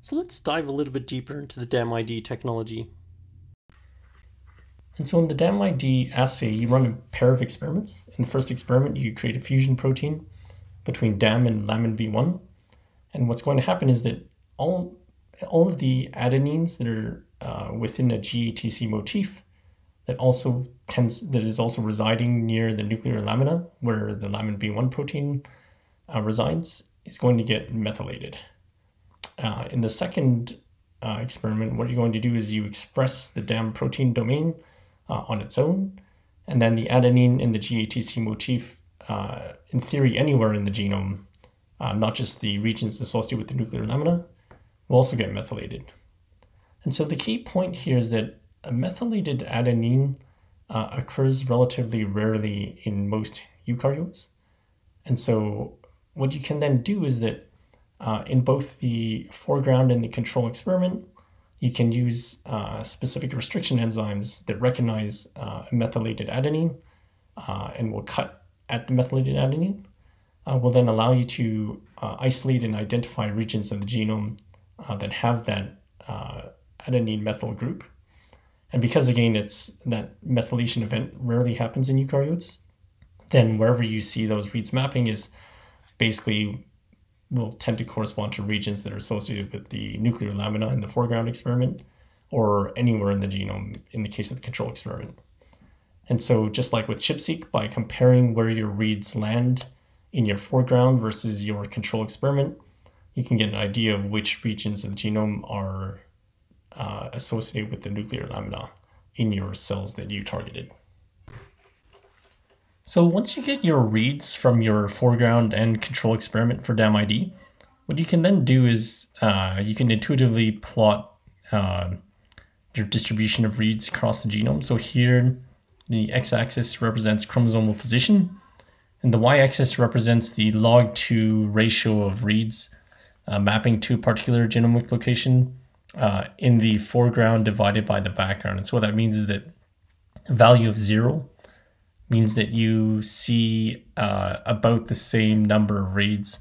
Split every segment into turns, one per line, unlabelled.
So let's dive a little bit deeper into the DAMID technology.
And so in the DAMID assay, you run a pair of experiments. In the first experiment, you create a fusion protein between DAM and lamin B1. And what's going to happen is that all, all of the adenines that are uh, within a GATC motif that also tends that is also residing near the nuclear lamina where the lamin B1 protein uh, resides is going to get methylated. Uh, in the second uh, experiment, what you're going to do is you express the DAM protein domain uh, on its own, and then the adenine in the GATC motif, uh, in theory, anywhere in the genome, uh, not just the regions associated with the nuclear lamina, will also get methylated. And so the key point here is that a methylated adenine uh, occurs relatively rarely in most eukaryotes. And so what you can then do is that uh, in both the foreground and the control experiment, you can use uh, specific restriction enzymes that recognize uh, methylated adenine uh, and will cut at the methylated adenine, uh, will then allow you to isolate and identify regions of the genome that have that adenine methyl group. And because again, it's that methylation event rarely happens in eukaryotes, then wherever you see those reads mapping is basically will tend to correspond to regions that are associated with the nuclear lamina in the foreground experiment or anywhere in the genome in the case of the control experiment. And so just like with ChIP-seq, by comparing where your reads land in your foreground versus your control experiment, you can get an idea of which regions of the genome are uh, associated with the nuclear lamina in your cells that you targeted. So once you get your reads from your foreground and control experiment for DAMID, what you can then do is uh, you can intuitively plot uh, your distribution of reads across the genome. So here, the x-axis represents chromosomal position, and the y-axis represents the log 2 ratio of reads uh, mapping to a particular genomic location uh, in the foreground divided by the background. And so what that means is that value of zero means that you see uh, about the same number of reads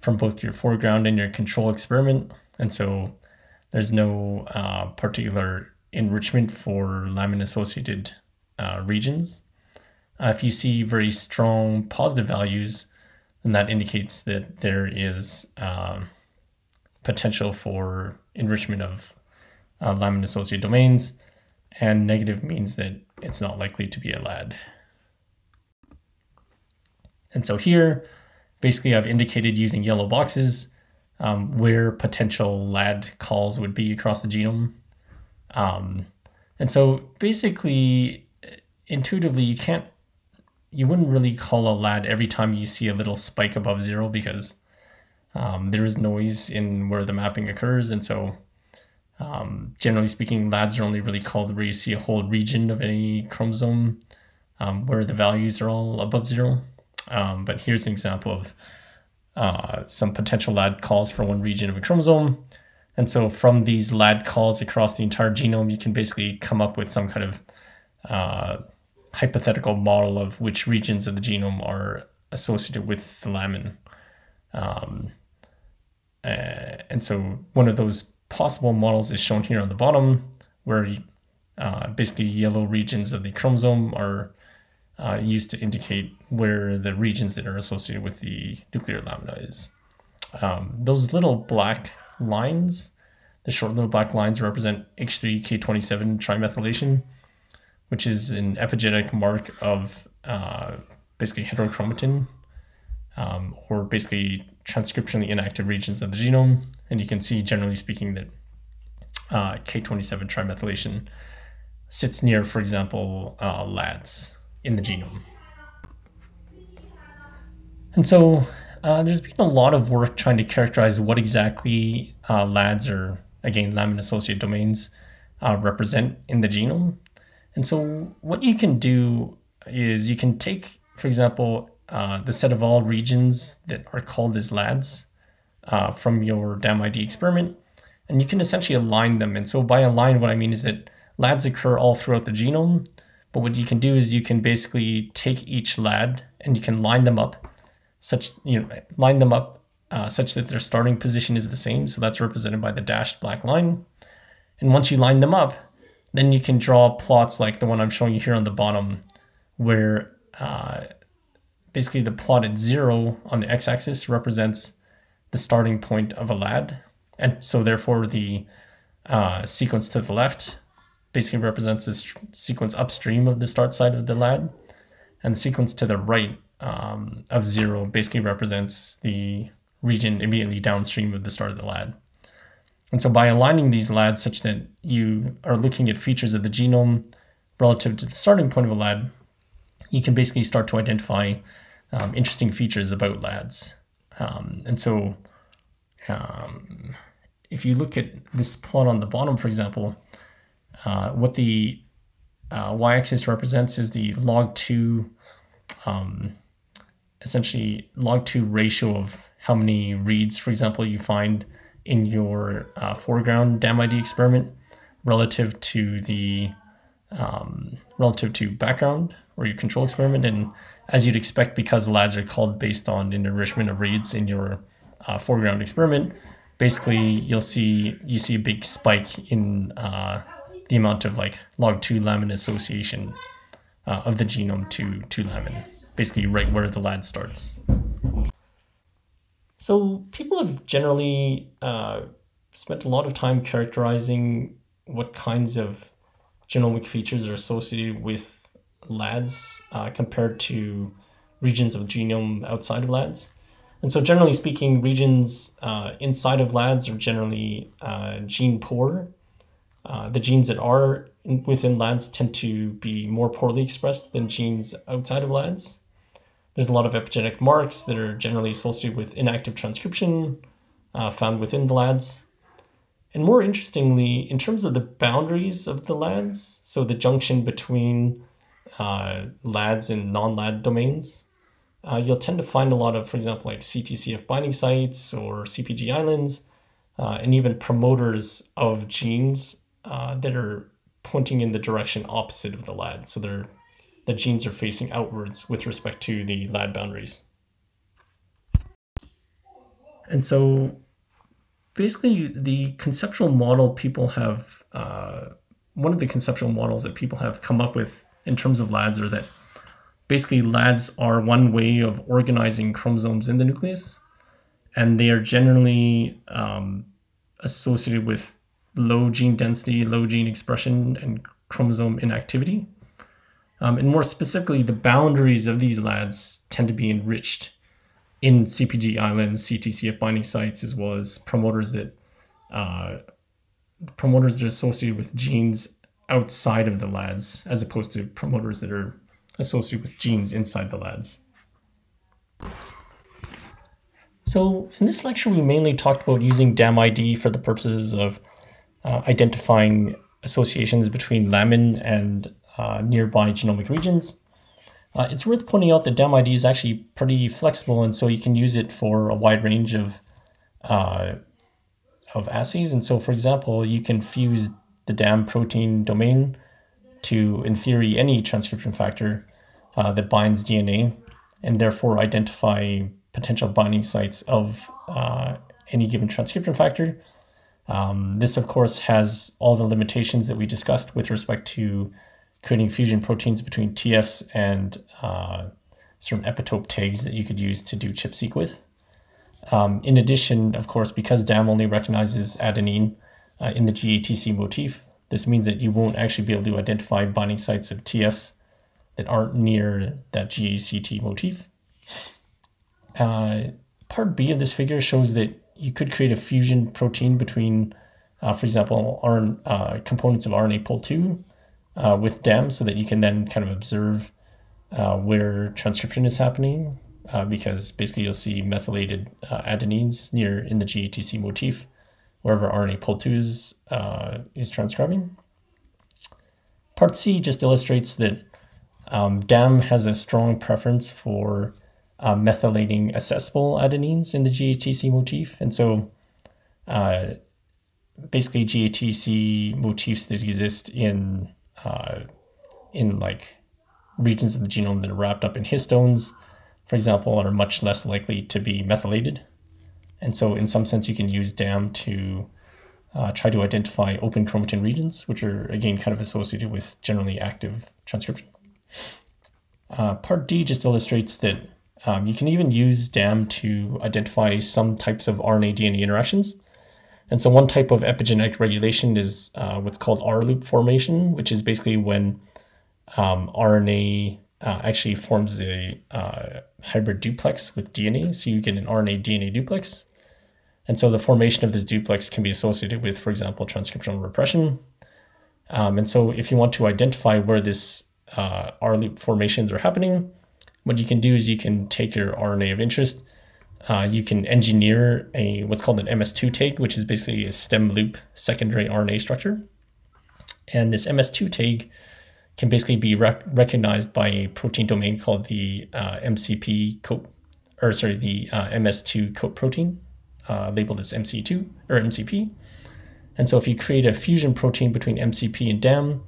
from both your foreground and your control experiment. And so there's no uh, particular enrichment for lamin associated uh, regions. Uh, if you see very strong positive values, then that indicates that there is um, potential for enrichment of uh, lamin associated domains, and negative means that it's not likely to be a LAD. And so here, basically I've indicated using yellow boxes um, where potential LAD calls would be across the genome. Um, and so basically, intuitively, you can't, you wouldn't really call a LAD every time you see a little spike above zero because um, there is noise in where the mapping occurs. And so um, generally speaking, LADs are only really called where you see a whole region of a chromosome um, where the values are all above zero. Um, but here's an example of uh, some potential LAD calls for one region of a chromosome. And so from these LAD calls across the entire genome, you can basically come up with some kind of uh, hypothetical model of which regions of the genome are associated with the lamin. Um, uh, and so one of those possible models is shown here on the bottom, where uh, basically yellow regions of the chromosome are uh, used to indicate where the regions that are associated with the nuclear lamina is. Um, those little black lines, the short little black lines represent H3K27 trimethylation, which is an epigenetic mark of uh, basically heterochromatin, um, or basically transcriptionally inactive regions of the genome. And you can see, generally speaking, that uh, K27 trimethylation sits near, for example, uh, LADs in the genome. And so uh, there's been a lot of work trying to characterize what exactly uh, LADs or, again, lamin associated domains uh, represent in the genome. And so what you can do is you can take, for example, uh, the set of all regions that are called as LADs uh, from your DAMID experiment, and you can essentially align them. And so by align, what I mean is that LADs occur all throughout the genome, but what you can do is you can basically take each LAD and you can line them up, such you know, line them up uh, such that their starting position is the same. So that's represented by the dashed black line. And once you line them up, then you can draw plots like the one I'm showing you here on the bottom, where uh, basically the plot at zero on the x-axis represents the starting point of a lad. And so therefore the uh, sequence to the left basically represents this sequence upstream of the start side of the lad. And the sequence to the right um, of zero basically represents the region immediately downstream of the start of the lad. And so by aligning these lads such that you are looking at features of the genome relative to the starting point of a lad, you can basically start to identify um, interesting features about lads. Um, and so um, if you look at this plot on the bottom, for example, uh, what the uh, y-axis represents is the log 2, um, essentially log 2 ratio of how many reads, for example, you find in your uh, foreground DAMID experiment relative to the um, relative to background or your control experiment. And as you'd expect, because the lads are called based on an enrichment of reads in your uh, foreground experiment, basically you'll see you see a big spike in uh, the amount of like log two lamin association uh, of the genome to to lamin, basically right where the lad starts. So people have generally uh, spent a lot of time characterizing what kinds of genomic features are associated with LADs uh, compared to regions of genome outside of LADs. And so, generally speaking, regions uh, inside of LADs are generally uh, gene poor. Uh, the genes that are in, within LADs tend to be more poorly expressed than genes outside of LADs. There's a lot of epigenetic marks that are generally associated with inactive transcription uh, found within the LADs. And more interestingly, in terms of the boundaries of the LADs, so the junction between uh, LADs and non-LAD domains, uh, you'll tend to find a lot of, for example, like CTCF binding sites or CPG islands, uh, and even promoters of genes uh, that are pointing in the direction opposite of the LAD. So they're the genes are facing outwards with respect to the LAD boundaries. And so basically the conceptual model people have, uh, one of the conceptual models that people have come up with in terms of LADs are that basically LADs are one way of organizing chromosomes in the nucleus, and they are generally um, associated with low gene density, low gene expression, and chromosome inactivity. Um, and more specifically, the boundaries of these LADs tend to be enriched in CPG islands, CTCF binding sites, as well as promoters that uh, promoters that are associated with genes outside of the LADs, as opposed to promoters that are associated with genes inside the LADs. So in this lecture, we mainly talked about using DAMID for the purposes of uh, identifying associations between lamin and uh, nearby genomic regions. Uh, it's worth pointing out that DAMID is actually pretty flexible, and so you can use it for a wide range of uh, of assays. And so, for example, you can fuse the DAM protein domain to, in theory, any transcription factor uh, that binds DNA, and therefore identify potential binding sites of any given transcription factor. Um, this, of course, has all the limitations that we discussed with respect to creating fusion proteins between TFs and uh, certain epitope tags that you could use to do ChIP-seq with. Um, in addition, of course, because DAM only recognizes adenine uh, in the GATC motif, this means that you won't actually be able to identify binding sites of TFs that aren't near that GACT motif. Uh, part B of this figure shows that you could create a fusion protein between, uh, for example, RN, uh, components of RNA pol 2 uh, with DAM so that you can then kind of observe uh, where transcription is happening uh, because basically you'll see methylated uh, adenines near in the GATC motif wherever RNA pol2 is, uh, is transcribing. Part C just illustrates that um, DAM has a strong preference for uh, methylating accessible adenines in the GATC motif. And so basically GATC motifs that exist in uh, in like regions of the genome that are wrapped up in histones, for example, are much less likely to be methylated. And so in some sense, you can use DAM to uh, try to identify open chromatin regions, which are again kind of associated with generally active transcription. Uh, part D just illustrates that um, you can even use DAM to identify some types of RNA DNA interactions. And so one type of epigenetic regulation is uh, what's called R loop formation, which is basically when um, RNA uh, actually forms a uh, hybrid duplex with DNA. So you get an RNA DNA duplex. And so the formation of this duplex can be associated with, for example, transcriptional repression. Um, and so if you want to identify where this uh, R loop formations are happening, what you can do is you can take your RNA of interest, uh, you can engineer a what's called an MS2 tag, which is basically a stem loop secondary RNA structure. And this MS2 tag can basically be rec recognized by a protein domain called the uh, MCP coat, or sorry, the uh, MS2 coat protein, uh, labeled as MC2 or MCP. And so if you create a fusion protein between MCP and DAM,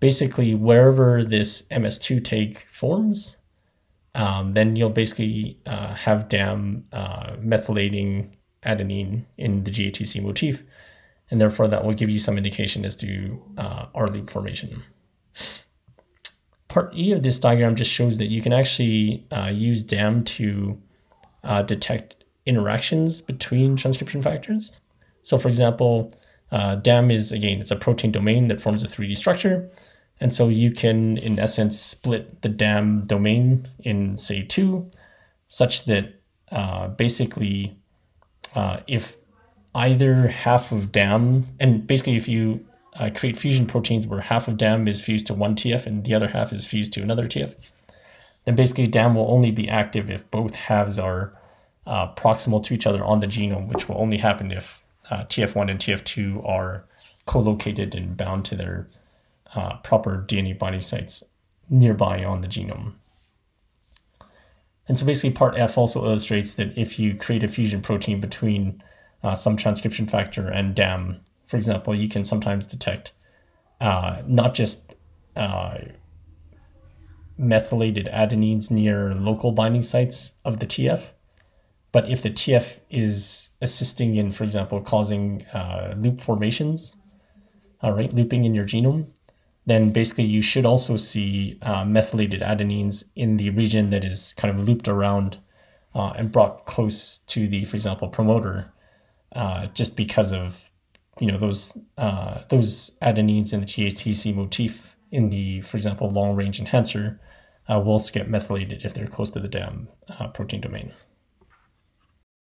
basically wherever this MS2 tag forms, um, then you'll basically uh, have DAM uh, methylating adenine in the GATC motif, and therefore that will give you some indication as to uh, R loop formation. Part E of this diagram just shows that you can actually uh, use DAM to uh, detect interactions between transcription factors. So for example, uh, DAM is, again, it's a protein domain that forms a 3D structure. And so you can, in essence, split the DAM domain in, say, two, such that uh, basically uh, if either half of DAM, and basically if you uh, create fusion proteins where half of DAM is fused to one TF and the other half is fused to another TF, then basically DAM will only be active if both halves are uh, proximal to each other on the genome, which will only happen if uh, TF1 and TF2 are co-located and bound to their uh, proper DNA binding sites nearby on the genome. And so basically part F also illustrates that if you create a fusion protein between uh, some transcription factor and DAM, for example, you can sometimes detect uh, not just uh, methylated adenines near local binding sites of the TF, but if the TF is assisting in, for example, causing uh, loop formations, all right, looping in your genome, then basically you should also see uh, methylated adenines in the region that is kind of looped around uh, and brought close to the, for example, promoter, uh, just because of you know those uh, those adenines in the GATC motif in the, for example, long range enhancer uh, will also get methylated if they're close to the DAM uh, protein domain.